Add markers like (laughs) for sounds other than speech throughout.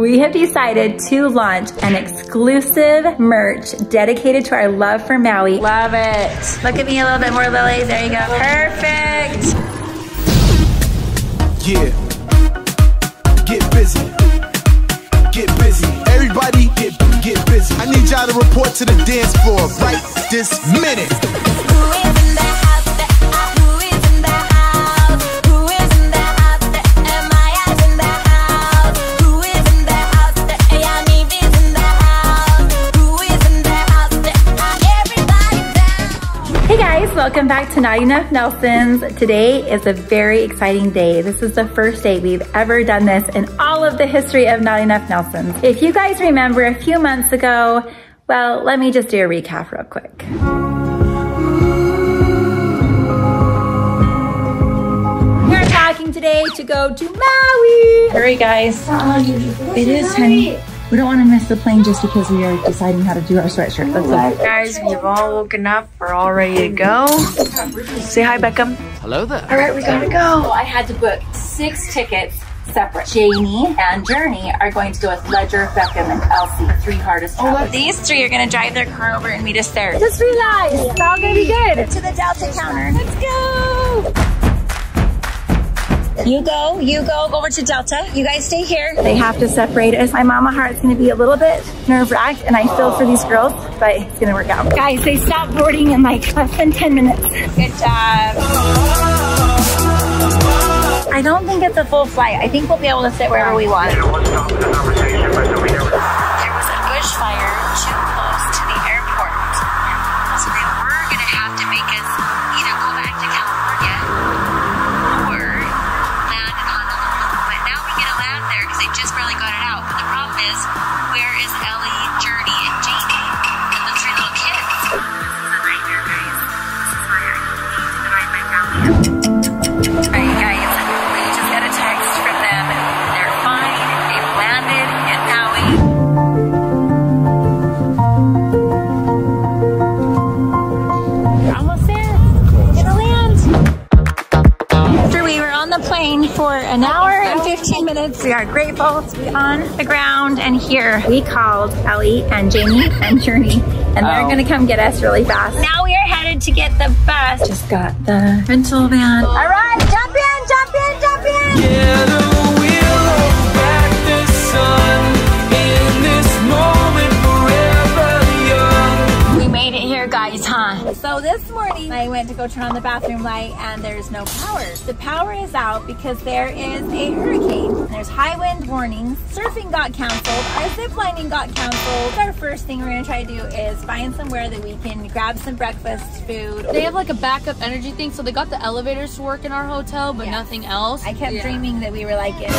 We have decided to launch an exclusive merch dedicated to our love for Maui. Love it. Look at me a little bit more, Lilies. There you go. Perfect. Yeah. Get busy. Get busy. Everybody get get busy. I need y'all to report to the dance floor right this minute. Welcome back to Not Enough Nelsons. Today is a very exciting day. This is the first day we've ever done this in all of the history of Not Enough Nelsons. If you guys remember a few months ago, well, let me just do a recap real quick. We're packing today to go to Maui. Hurry guys. It is, honey. We don't want to miss the plane just because we are deciding how to do our sweatshirt. Let's go. Guys, we've all woken up. We're all ready to go. Say hi, Beckham. Hello there. All right, we gotta go. I had to book six tickets separate. Jamie and Journey are going to go with Ledger, Beckham, and Elsie, the three hardest travelers. These three are gonna drive their car over and meet us there. Just realize it's all gonna be good. To the Delta counter. Let's go. You go, you go over to Delta. You guys stay here. They have to separate us. My mama heart's gonna be a little bit nerve wracked and I feel for these girls, but it's gonna work out. Guys, they stopped boarding in like less than 10 minutes. Good job. I don't think it's a full flight. I think we'll be able to sit wherever we want. 15 we are grateful to be on the ground and here. We called Ellie and Jamie and Journey and they're gonna come get us really fast. Now we are headed to get the bus. Just got the rental van. All right, jump in, jump in, jump in. Yeah, I went to go turn on the bathroom light and there's no power. The power is out because there is a hurricane. There's high wind warnings. Surfing got canceled. Our zip lining got canceled. Our first thing we're gonna try to do is find somewhere that we can grab some breakfast food. They have like a backup energy thing, so they got the elevators to work in our hotel, but Yeah. nothing else. I kept Yeah. dreaming that we were like in,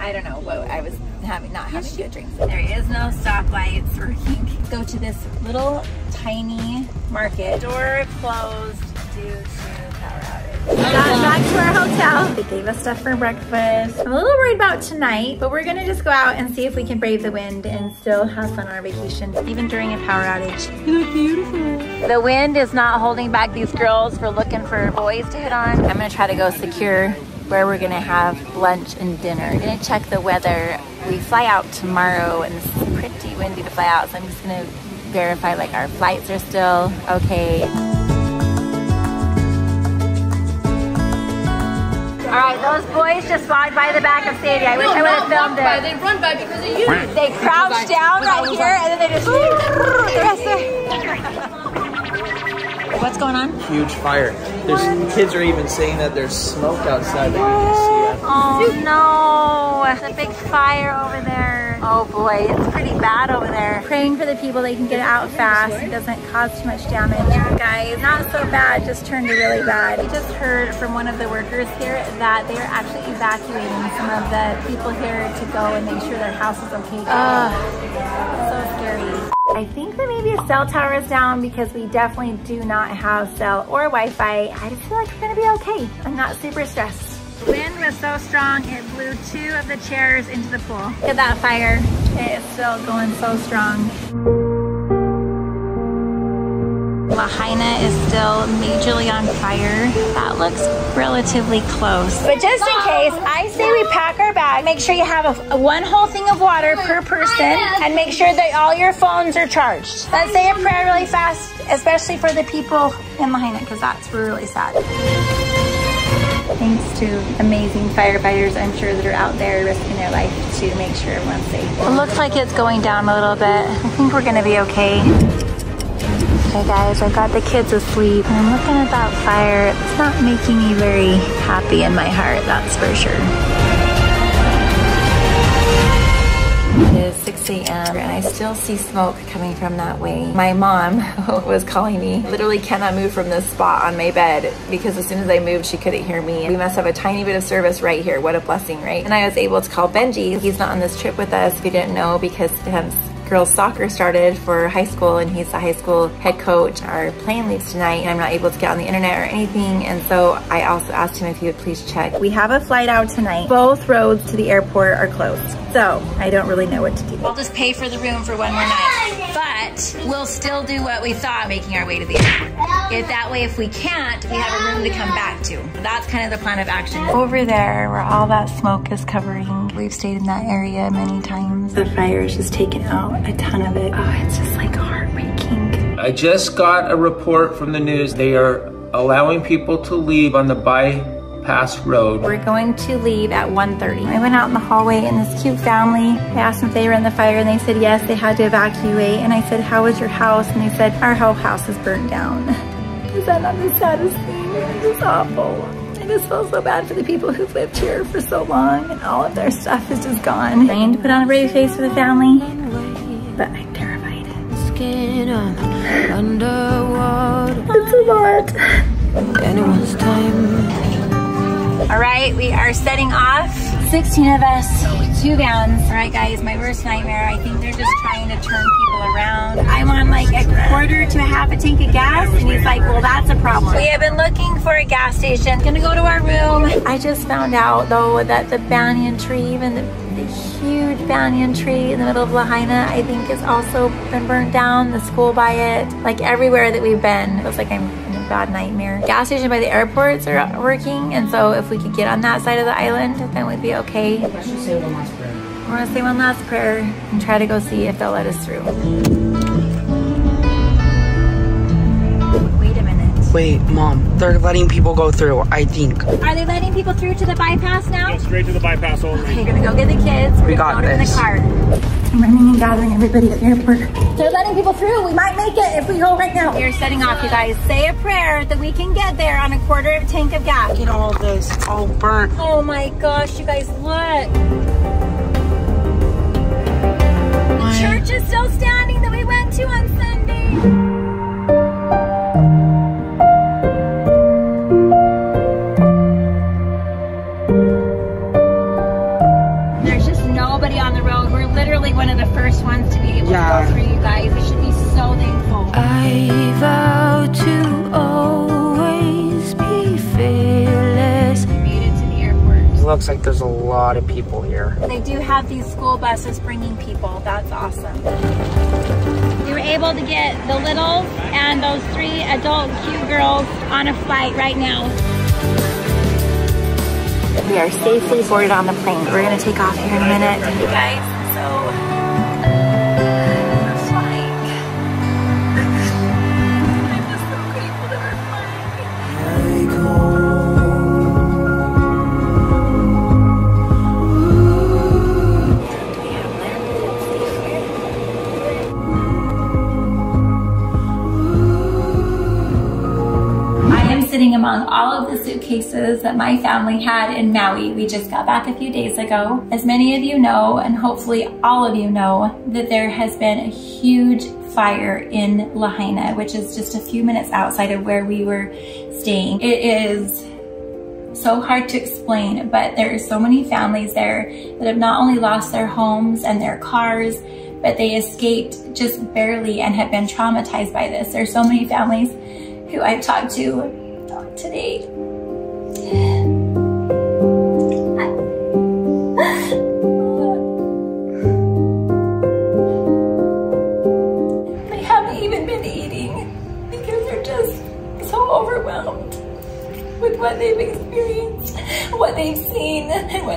I don't know what I was having, not having good dreams. There is no stoplights working. Go to this little tiny market. Door closed due to power outage. Got uh-huh. back to our hotel. They gave us stuff for breakfast. I'm a little worried about tonight, but we're gonna just go out and see if we can brave the wind and still have fun on our vacation, even during a power outage. You look beautiful. The wind is not holding back these girls for looking for boys to hit on. I'm gonna try to go secure where we're gonna have lunch and dinner. I'm gonna check the weather. We fly out tomorrow and it's pretty windy to fly out, so I'm just gonna verify like our flights are still okay. All right, those boys just walked by the back of Sadie. I wish I would have filmed by, it. they run by because of you. They crouched down right here and then they just (laughs) (laughs) the rest of What's going on? Huge fire. There's kids are even saying that there's smoke outside that you can see. Oh no, it's a big fire over there. Oh boy, it's pretty bad over there. Praying for the people they can get out fast. It doesn't cause too much damage. Guys, not so bad, just turned really bad. We just heard from one of the workers here that they are actually evacuating some of the people here to go and make sure their house is okay. Ugh, so scary. I think that maybe a cell tower is down because we definitely do not have cell or Wi-Fi. I just feel like we're gonna be okay. I'm not super stressed. The wind was so strong, it blew two of the chairs into the pool. Look at that fire. It is still going so strong. Lahaina is still majorly on fire. That looks relatively close. But just in case, I say we pack our bag. Make sure you have a, a one whole thing of water per person and make sure that all your phones are charged. Let's say a prayer really fast, especially for the people in Lahaina because that's really sad. Thanks to amazing firefighters, I'm sure, that are out there risking their life to make sure everyone's safe. It looks like it's going down a little bit. I think we're gonna be okay. Okay guys, I got the kids asleep. I'm looking at that fire. It's not making me very happy in my heart, that's for sure. It is 6 a.m. and I still see smoke coming from that way. My mom (laughs) was calling me, literally cannot move from this spot on my bed because as soon as I moved, she couldn't hear me. We must have a tiny bit of service right here. What a blessing, right? And I was able to call Benji. He's not on this trip with us. We didn't know because him girls soccer started for high school and he's the high school head coach. Our plane leaves tonight and I'm not able to get on the internet or anything. And so I also asked him if he would please check. We have a flight out tonight. Both roads to the airport are closed. So I don't really know what to do. I'll just pay for the room for one more night. But we'll still do what we thought, making our way to the airport. If that way, if we can't, we have a room to come back to. That's kind of the plan of action. Over there, where all that smoke is covering, we've stayed in that area many times. The fire is just taking out a ton of it. Oh, it's just like heartbreaking. I just got a report from the news. They are allowing people to leave on the bypass road. We're going to leave at 1.30. I went out in the hallway and this cute family, I asked them if they were in the fire and they said yes, they had to evacuate. And I said, how was your house? And they said, our whole house is burned down. (laughs) Is that not the saddest thing? It's just awful. I just feel so bad for the people who've lived here for so long and all of their stuff is just gone. I Trying to put on a brave face for the family, but I'm terrified. Skin underwater. It's a lot. Anyone's time. All right, we are setting off. 16 of us, two vans. All right, guys, my worst nightmare. I think they're just trying to turn people around. I'm on like a quarter to a half a tank of gas, and he's like, well, that's a problem. We have been looking for a gas station. Gonna go to our room. I just found out, though, that the banyan tree, even the, the huge banyan tree in the middle of Lahaina, I think has also been burnt down. The school by it, like everywhere that we've been. It looks like I'm bad nightmare. Gas station by the airports are working, and so if we could get on that side of the island, then we'd be okay. Let's say one last prayer. We're gonna say one last prayer and try to go see if they'll let us through. Wait a minute. Wait, mom, they're letting people go through, I think. Are they letting people through to the bypass now? Go straight to the bypass only. Okay, we're gonna go get the kids. We're We gonna got load in this. the car. I'm running and gathering everybody at the airport. They're letting people through. We might make it if we go right now. We're setting off, you guys. Say a prayer that we can get there on a quarter of a tank of gas. Look at all this, all burnt. Oh my gosh, you guys, look. The church is still standing that we went to on Sunday. Just nobody on the road. We're literally one of the first ones to be able Yeah. to go through, you guys. We should be so thankful. I vow to always be fearless. We made it to the airport. It looks like there's a lot of people here. They do have these school buses bringing people. That's awesome. We were able to get the littles and those three adult cute girls on a flight right now. We are safely boarded on the plane. We're gonna take off here in a minute. You guys, so (laughs) among all of the suitcases that my family had in Maui. We just got back a few days ago. As many of you know, and hopefully all of you know, that there has been a huge fire in Lahaina, which is just a few minutes outside of where we were staying. It is so hard to explain, but there are so many families there that have not only lost their homes and their cars, but they escaped just barely and have been traumatized by this. There are so many families who I've talked to today.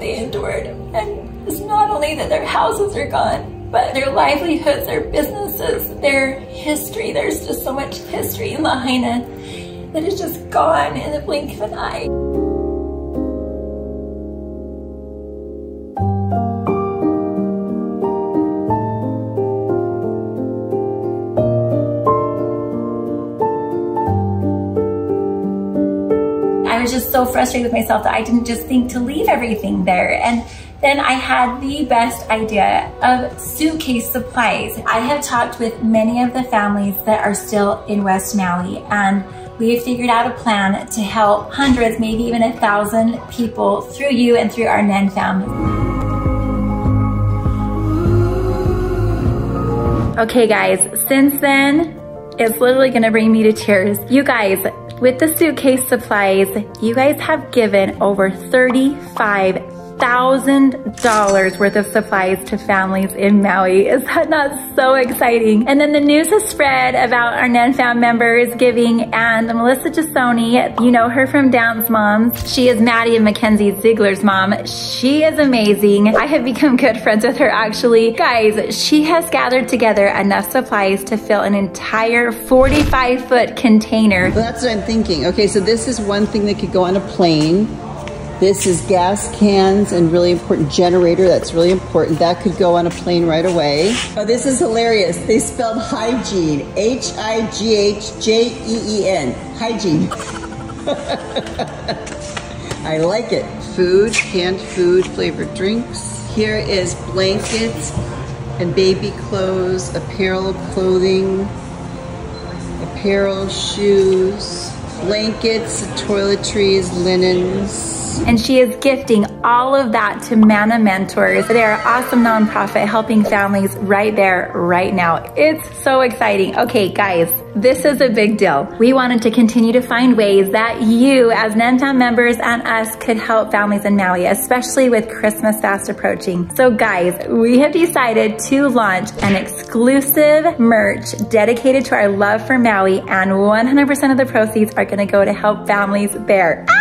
They endured. And it's not only that their houses are gone, but their livelihoods, their businesses, their history. There's just so much history in Lahaina that is just gone in the blink of an eye. Just so frustrated with myself that I didn't just think to leave everything there. And then I had the best idea of suitcase supplies. I have talked with many of the families that are still in West Maui and we have figured out a plan to help hundreds, maybe even a thousand people through you and through our NEN family. Okay guys, since then, it's literally gonna bring me to tears. You guys, with the suitcase supplies, you guys have given over 35 thousand dollars worth of supplies to families in Maui. Is that not so exciting? And then the news has spread about our NEN fam members giving and Melissa Gisoni, you know her from Dance Moms. She is Maddie and Mackenzie Ziegler's mom. She is amazing. I have become good friends with her actually. Guys, she has gathered together enough supplies to fill an entire 45 foot container. Well, that's what I'm thinking. Okay, so this is one thing that could go on a plane. This is gas cans and really important generator. That's really important. That could go on a plane right away. Oh, this is hilarious. They spelled hygiene. H-I-G-H-J-E-E-N. Hygiene. (laughs) I like it. Food, canned food, flavored drinks. Here is blankets and baby clothes, apparel, clothing, apparel, shoes, blankets, toiletries, linens. And she is gifting all of that to Mana Mentors. They are awesome nonprofit helping families right there, right now. It's so exciting. Okay, guys, this is a big deal. We wanted to continue to find ways that you as NENFAM members and us could help families in Maui, especially with Christmas fast approaching. So guys, we have decided to launch an exclusive merch dedicated to our love for Maui and 100% of the proceeds are gonna go to help families there. Ah!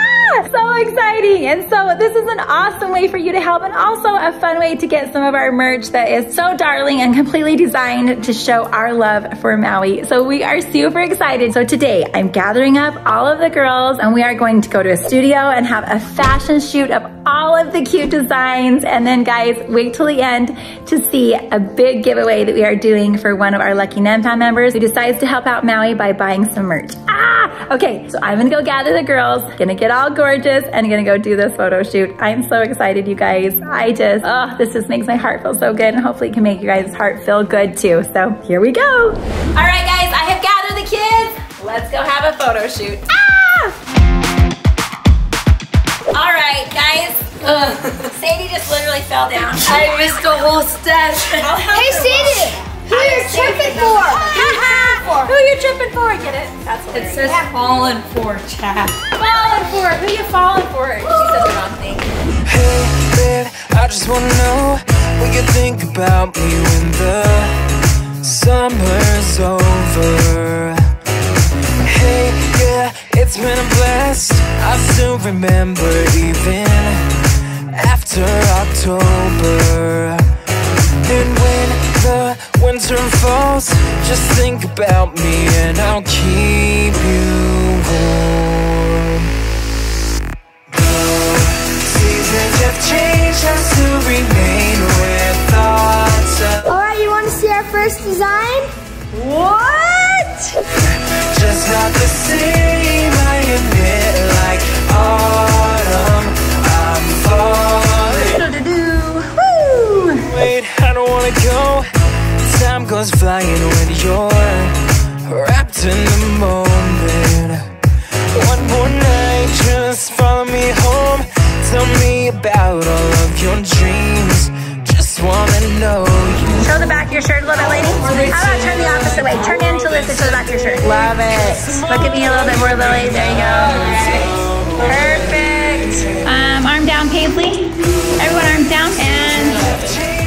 so exciting. And so this is an awesome way for you to help and also a fun way to get some of our merch that is so darling and completely designed to show our love for Maui. So we are super excited. So today I'm gathering up all of the girls and we are going to go to a studio and have a fashion shoot of all of the cute designs. And then guys, wait till the end to see a big giveaway that we are doing for one of our lucky NENFAM members who decides to help out Maui by buying some merch. Ah! Okay, so I'm gonna go gather the girls, gonna get all gorgeous, and gonna go do this photo shoot. I'm so excited, you guys. I just, oh, this just makes my heart feel so good, and hopefully it can make you guys' heart feel good too. So here we go. All right, guys, I have gathered the kids. Let's go have a photo shoot. Ah! All right, guys. Ugh. (laughs) Sadie just literally fell down. I missed a whole step. (laughs) Hey, Sadie, who are you tripping for? Who are you tripping for? Get it? That's It hilarious. says fallen for, chat. falling for. Who you falling for? She said the wrong thing. Hey, babe, I just wanna know what you think about me when the summer's over. Hey, yeah, it's been a blast. I still remember even after October. And when the winter falls, just think about me and I'll Tell me about all of your dreams. Just wanna know you. Show the back of your shirt a little bit, lady. How about turn the opposite way? Turn in to lift it to the back of your shirt. Love it. Look at me a little bit more, Lily. There you go. Perfect. Um, arm down, Paisley. Everyone arms down. And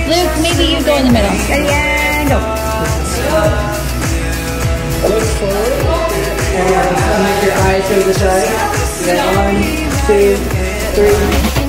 Luke, maybe you go in the middle. Ready, and go. Look forward and make your eyes go to the side. One, two, three.